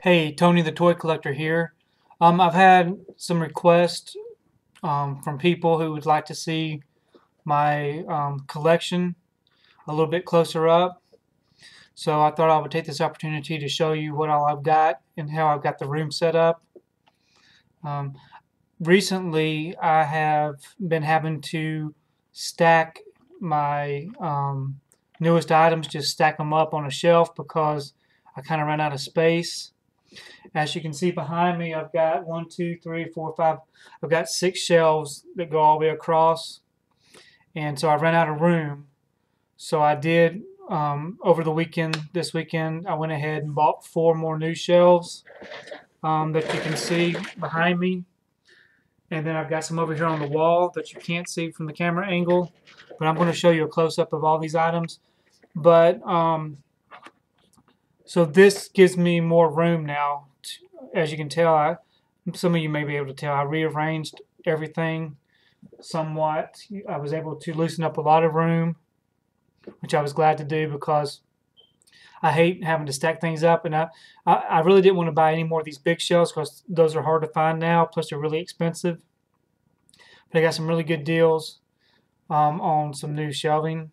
Hey, Tony the ToyKlectrr here. Um, I've had some requests um, from people who would like to see my um, collection a little bit closer up. So I thought I would take this opportunity to show you what all I've got and how I've got the room set up. Um, recently, I have been having to stack my um, newest items, just stack them up on a shelf because I kind of ran out of space. As you can see behind me, I've got one, two, three, four, five. I've got six shelves that go all the way across. And so I ran out of room. So I did, um, over the weekend, this weekend, I went ahead and bought four more new shelves um, that you can see behind me. And then I've got some over here on the wall that you can't see from the camera angle. But I'm going to show you a close-up of all these items. But um, so this gives me more room now. To, as you can tell, I, some of you may be able to tell, I rearranged everything somewhat. I was able to loosen up a lot of room, which I was glad to do because I hate having to stack things up. And I, I, I really didn't want to buy any more of these big shelves because those are hard to find now, plus they're really expensive. But I got some really good deals um, on some new shelving,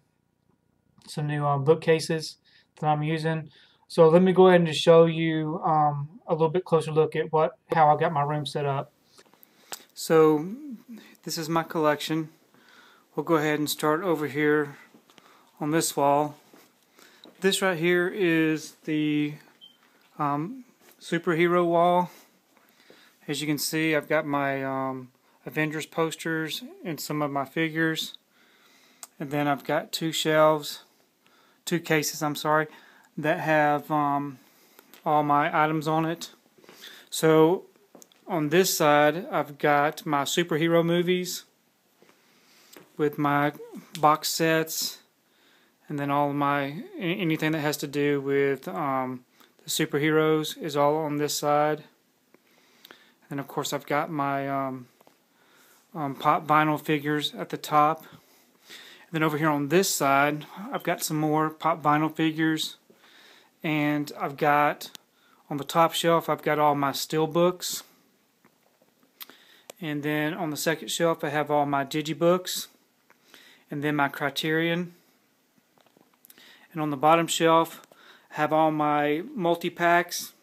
some new um, bookcases that I'm using. So let me go ahead and just show you um, a little bit closer look at what how I got my room set up. So this is my collection. We'll go ahead and start over here on this wall. This right here is the um, superhero wall. As you can see, I've got my um, Avengers posters and some of my figures. And then I've got two shelves, two cases, I'm sorry, that have um, all my items on it. So on this side I've got my superhero movies with my box sets and then all my anything that has to do with um, the superheroes is all on this side. And of course I've got my um, um, pop vinyl figures at the top. And then over here on this side I've got some more pop vinyl figures and I've got on the top shelf I've got all my steelbooks. And then on the second shelf I have all my digibooks and then my criterion. And on the bottom shelf I have all my multi-packs.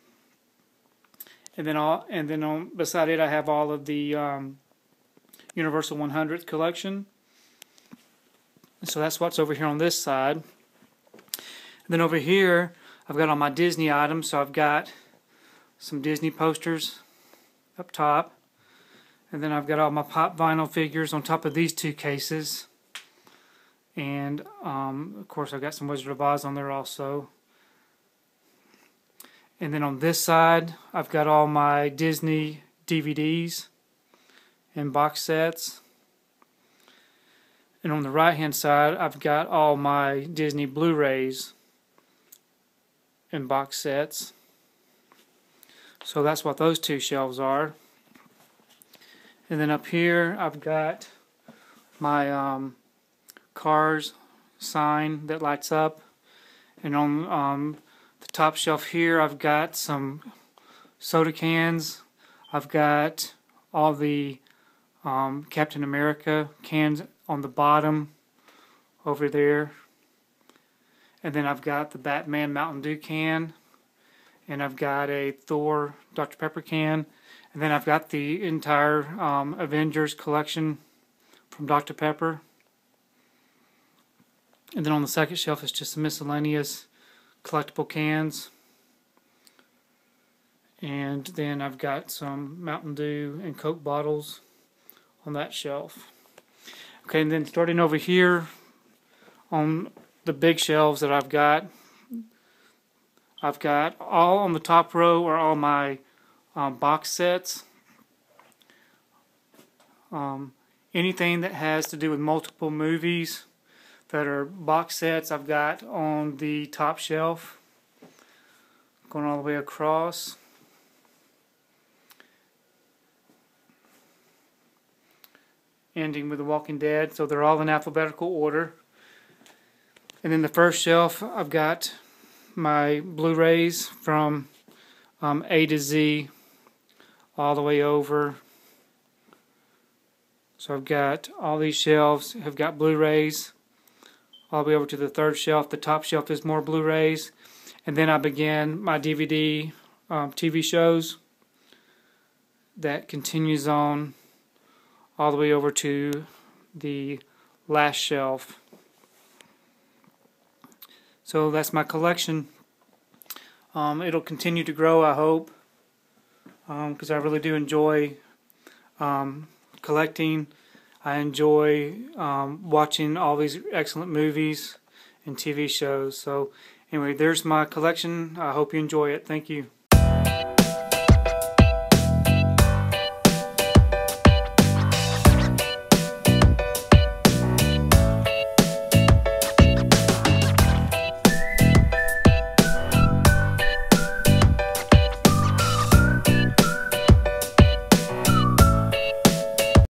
And then all and then on beside it I have all of the um, Universal 100th collection. So that's what's over here on this side. And then over here I've got all my Disney items, so I've got some Disney posters up top. And then I've got all my pop vinyl figures on top of these two cases. And um, of course I've got some Wizard of Oz on there also. And then on this side I've got all my Disney DVDs and box sets. And on the right hand side I've got all my Disney Blu-rays in box sets. So that's what those two shelves are. And then up here I've got my um, Cars sign that lights up. And on um, the top shelf here I've got some soda cans. I've got all the um, Captain America cans on the bottom over there and then I've got the Batman Mountain Dew can. And I've got a Thor Dr. Pepper can. And then I've got the entire um, Avengers collection from Dr. Pepper. And then on the second shelf is just some miscellaneous collectible cans. And then I've got some Mountain Dew and Coke bottles on that shelf. Okay, and then starting over here on the big shelves that I've got. I've got all on the top row are all my um, box sets. Um, anything that has to do with multiple movies that are box sets I've got on the top shelf going all the way across. Ending with The Walking Dead, so they're all in alphabetical order. And then the first shelf, I've got my Blu-rays from um, A to Z all the way over. So I've got all these shelves have got Blu-rays all the way over to the third shelf. The top shelf is more Blu-rays. And then I began my DVD um, TV shows that continues on all the way over to the last shelf. So that's my collection. Um, it'll continue to grow, I hope, because um, I really do enjoy um, collecting. I enjoy um, watching all these excellent movies and TV shows. So anyway, there's my collection. I hope you enjoy it. Thank you.